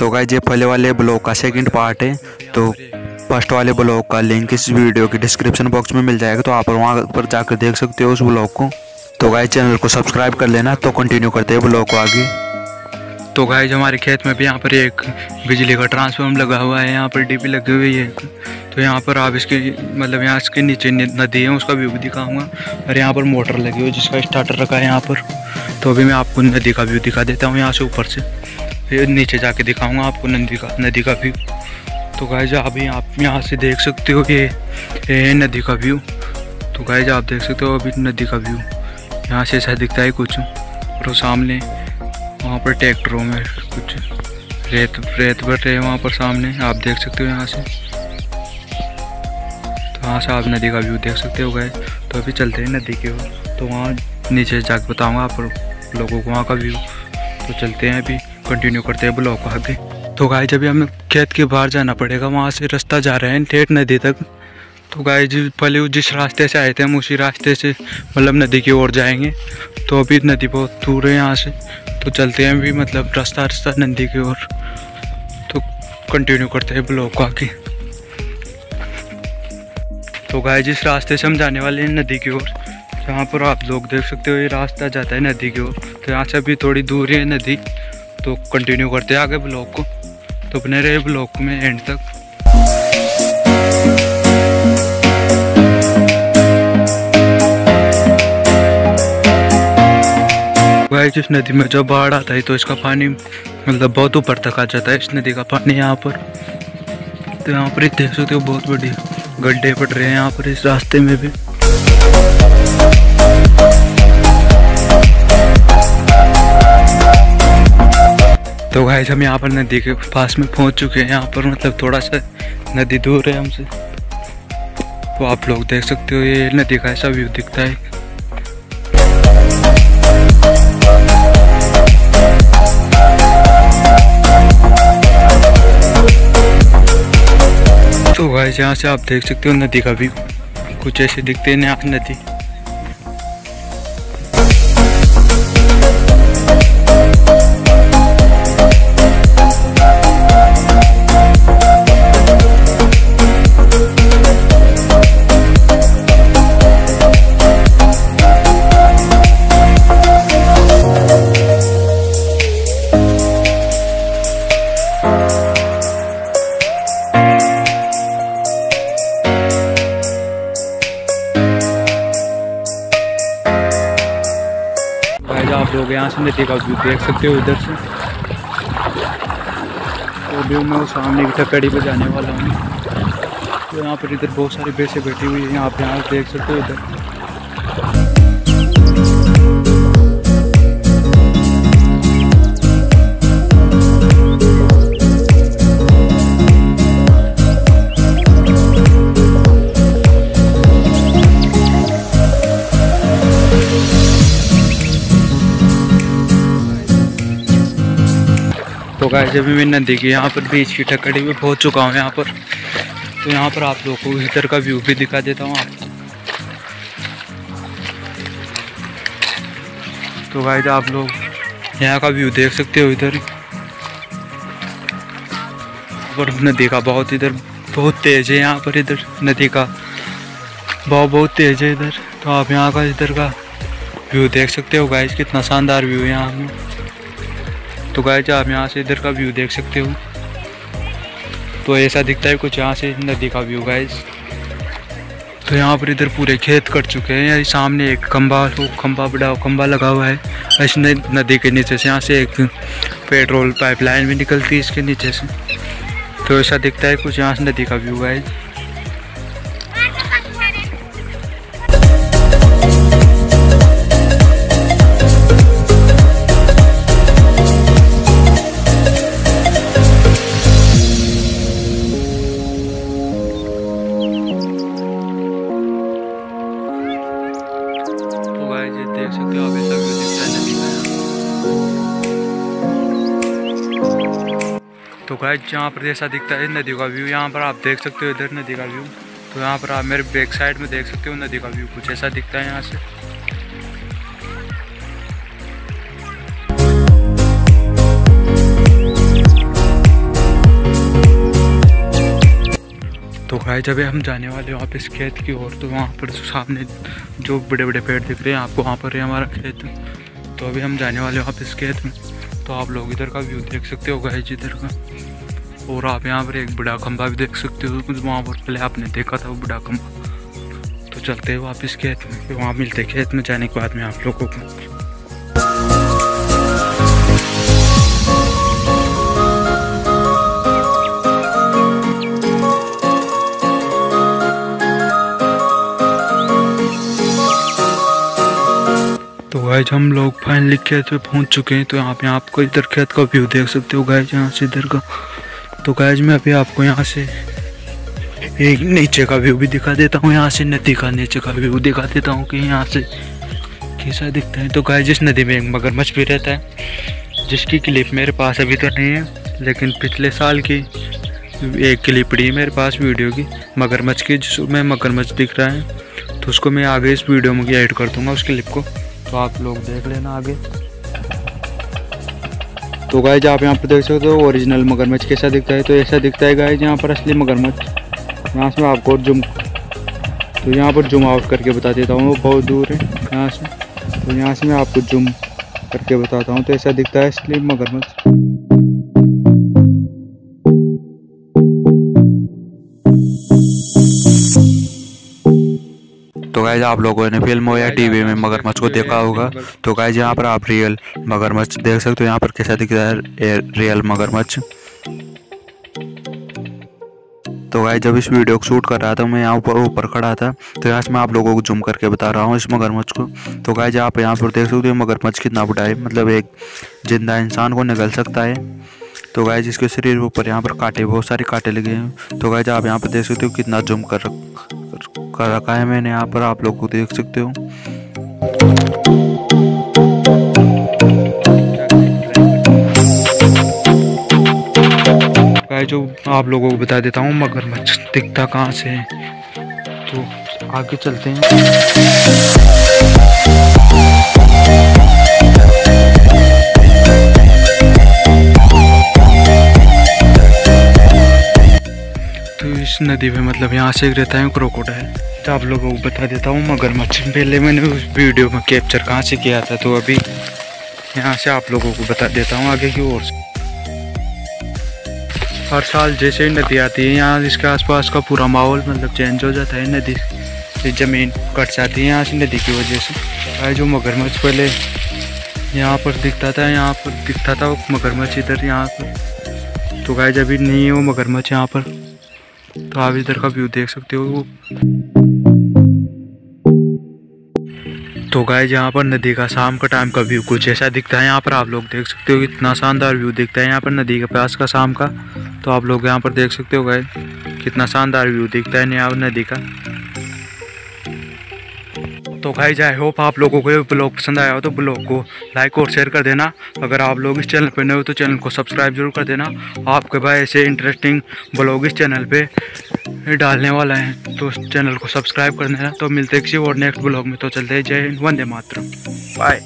तो गाइज़ ये पहले वाले ब्लॉग का सेकंड पार्ट है। तो फ़र्स्ट वाले ब्लॉग का लिंक इस वीडियो के डिस्क्रिप्शन बॉक्स में मिल जाएगा तो आप वहाँ पर जाकर देख सकते हो उस ब्लॉग को। तो गाइज़ चैनल को सब्सक्राइब कर लेना तो कंटिन्यू करते हैं ब्लॉग को आगे। तो गाइज़ हमारे खेत में भी यहाँ पर एक बिजली का ट्रांसफार्म लगा हुआ है, यहाँ पर डीपी लगी हुई है। तो यहाँ पर आप इसके मतलब यहाँ इसके नीचे नदी है, उसका व्यू दिखाऊँगा। और यहाँ पर मोटर लगी हुई है, जिसका स्टार्टर रखा है यहाँ पर। तो अभी मैं आपको नदी का व्यू दिखा देता हूँ यहाँ से ऊपर से। फिर नीचे जाके दिखाऊँगा आपको नदी का नदी का व्यू तो गाय गाइज़ अभी आप यहाँ से देख सकते हो ये नदी का व्यू तो गाइज़ आप देख सकते हो अभी नदी का व्यू यहाँ से ऐसा दिखता है कुछ। और सामने वहाँ पर ट्रैक्टरों में कुछ रेत रेत भर रहे वहाँ पर सामने। आप देख सकते हो यहाँ से। तो वहाँ से आप नदी का व्यू देख सकते हो गए तो अभी चलते हैं नदी की ओर। तो वहाँ नीचे जाकर बताऊँगा आप लोगों को वहाँ का व्यू तो चलते हैं अभी। कंटिन्यू करते हैं ब्लॉग को आगे। तो गाय जब हमें खेत के बाहर जाना पड़ेगा। वहाँ से रास्ता जा रहे हैं ठेठ नदी तक। तो गाय जी पहले जिस रास्ते से आए थे, हम उसी रास्ते से मतलब नदी की ओर जाएँगे। तो अभी नदी बहुत दूर है यहाँ से। तो चलते हैं अभी मतलब रास्ता रास्ता नदी की ओर। तो कंटिन्यू करते हैं ब्लॉग को आगे। तो गाय जिस रास्ते से हम जाने वाले हैं नदी की ओर, जहाँ पर आप लोग देख सकते हो ये रास्ता जाता है नदी की ओर। तो यहाँ से अभी थोड़ी दूर है नदी। तो कंटिन्यू करते हैं आगे ब्लॉग को। तो बने रहे ब्लॉग में एंड तक। गाइस इस नदी में जब बाढ़ आता है तो इसका पानी मतलब बहुत ऊपर तक आ जाता है। इस नदी का पानी यहाँ पर तो यहाँ पर देख सकते हो बहुत बड़ी गड्ढे पड़ रहे हैं यहाँ पर इस रास्ते में भी। तो गाइस हम यहाँ पर नदी के पास में पहुँच चुके हैं। यहाँ पर मतलब थोड़ा सा नदी दूर है हमसे। तो आप लोग देख सकते हो, ये नदी का ऐसा व्यू दिखता है। तो गाइस यहाँ से आप देख सकते हो नदी का व्यू कुछ ऐसे दिखते हैं नदी। नदी का व्यू देख सकते हो इधर से। तो व्यू मैं सामने की टकड़ी पर जाने वाला हूँ। तो यहाँ पर इधर बहुत सारी बेसें बैठी हुई है यहाँ पे यहाँ देख सकते हो इधर। गाय जब मैं नदी की यहाँ पर बीच की टकड़ी में पहुँच चुका हूँ यहाँ पर। तो यहाँ पर आप लोगों को इधर का व्यू भी दिखा देता हूँ आपको। तो गाय आप लोग यहाँ का व्यू देख सकते हो इधर। पर नदी का बहुत इधर, बहुत तेज है यहाँ पर इधर, नदी का बहुत बहुत तेज है इधर। तो आप यहाँ का इधर का व्यू देख सकते हो गाइस कितना शानदार व्यू है यहाँ तो गाइस आप यहाँ से इधर का व्यू देख सकते हो। तो ऐसा दिखता है कुछ यहाँ से नदी का व्यू गाइस तो यहाँ पर इधर पूरे खेत कट चुके हैं। यहाँ सामने एक खंबा खंबा बड़ा खंबा लगा हुआ है। इस नदी के नीचे से यहाँ से एक पेट्रोल पाइपलाइन भी निकलती है इसके नीचे से। तो ऐसा दिखता है कुछ यहाँ से नदी का व्यू गाइस देख सकते हो, आप ऐसा व्यू दिखता तो गाय जहाँ पर जैसा दिखता है नदी का व्यू यहाँ पर आप देख सकते हो इधर नदी का व्यू तो यहाँ पर आप मेरे बैक साइड में देख सकते हो नदी का व्यू कुछ ऐसा दिखता है यहाँ से। भाई जब हम जाने वाले वहाँ पे इस खेत की ओर। तो वहाँ पर सामने जो बड़े बड़े पेड़ दिख रहे हैं, आपको वहाँ पर है हमारा खेत। तो अभी हम जाने वाले वहाँ पे इस खेत में। तो आप लोग इधर का व्यू देख सकते हो गाइज़ इधर का। और आप यहाँ पर एक बड़ा खंभा भी देख सकते हो वहाँ पर पहले आपने देखा था वो बड़ा खंभा। तो चलते हैं वापस खेत में। वहाँ मिलते खेत में, जाने के बाद में आप लोगों को। तो गाइज़ हम लोग फाइनली खेत पे पहुँच चुके हैं तो यहाँ पे आपको इधर खेत का व्यू देख सकते हो गाइज़ यहाँ से इधर का। तो गाइज़ मैं अभी आपको यहाँ से एक नीचे का व्यू भी दिखा देता हूँ, यहाँ से नदी का नीचे का व्यू दिखा देता हूँ कि यहाँ से कैसा दिखता है। तो गाइज़ इस नदी में एक मगरमच्छ भी रहता है, जिसकी क्लिप मेरे पास अभी तो नहीं है, लेकिन पिछले साल की एक क्लिप पड़ी है मेरे पास वीडियो की, मगरमच्छ की, जिसमें मगरमच्छ दिख रहा है। तो उसको मैं आगे इस वीडियो में ऐड कर दूँगा, उस क्लिप को। तो आप लोग देख लेना आगे। तो गाइज़ आप यहाँ पर देख सकते हो ओरिजिनल मगरमच्छ कैसा दिखता है? तो ऐसा दिखता है गाइज़ यहाँ पर असली मगरमच्छ। यहाँ से आपको जुम तो यहाँ पर जुम आउट करके बता देता हूँ, वो बहुत दूर है, यहाँ से। तो यहाँ से मैं आपको जुम करके बताता हूँ तो ऐसा दिखता है असली मगरमच्छ। गाइज़ आप लोगों ने फ़िल्म हो या टीवी में मगरमच्छ को देखा होगा तो गाइज़ यहाँ पर आप रियल मगरमच्छ देख सकते हो। यहाँ पर कैसा दिख रहा है रियल मगरमच्छ। तो गाइज़ जब इस वीडियो को शूट कर रहा था मैं यहाँ ऊपर ऊपर खड़ा था तो यहाँ से मैं आप लोगों को जूम करके बता रहा हूँ इस मगरमच्छ को। तो गाइज़ आप यहाँ पर देख सकते हो मगरमच्छ कितना बड़ा है मतलब एक ज़िंदा इंसान को निकल सकता है। तो गाइज़ इसके शरीर के ऊपर यहाँ पर कांटे बहुत सारे कांटे लगे हैं। तो गाइज़ आप यहाँ पर देख सकते हो कितना जूम कर कर रखा है मैंने, यहाँ पर आप लोग को देख सकते हो। जो आप लोगों को बता देता हूँ, मगरमच्छ दिखता कहाँ से है। तो आगे चलते हैं। तो इस नदी में मतलब यहाँ से रहता है क्रोकोडाइल। तो आप लोगों को बता देता हूँ मगरमच्छ पहले मैंने उस वीडियो में कैप्चर कहाँ से किया था तो अभी यहाँ से आप लोगों को बता देता हूँ आगे की ओर हर साल जैसे ही नदी आती है, यहाँ इसके आसपास का पूरा माहौल मतलब चेंज हो जाता है, नदी से ज़मीन कट जाती है यहाँ से नदी की वजह से। जो मगरमच्छ पहले यहाँ पर दिखता था, यहाँ पर दिखता था वो मगरमच्छ इधर यहाँ पर। तो गाय जब नहीं है वो मगरमच्छ यहाँ पर। तो आप इधर का व्यू देख सकते हो। तो गाय यहाँ पर नदी का शाम का टाइम का व्यू कुछ ऐसा दिखता है। यहाँ पर आप लोग देख सकते हो कितना शानदार व्यू दिखता है। यहाँ पर नदी के पास का शाम का तो आप लोग यहाँ पर देख सकते हो गाय कितना शानदार व्यू दिखता है यहाँ पर नदी का। तो भाई जाए होप आप लोगों को ये ब्लॉग पसंद आया हो तो ब्लॉग को लाइक और शेयर कर देना। अगर आप लोग इस चैनल पर नए हो तो चैनल को सब्सक्राइब ज़रूर कर देना। आपके भाई ऐसे इंटरेस्टिंग ब्लॉग इस चैनल पर डालने वाला है तो चैनल को सब्सक्राइब कर देना। तो मिलते किसी और नेक्स्ट ब्लॉग में तो चलते जय हिंद, वंदे मातरम। बाय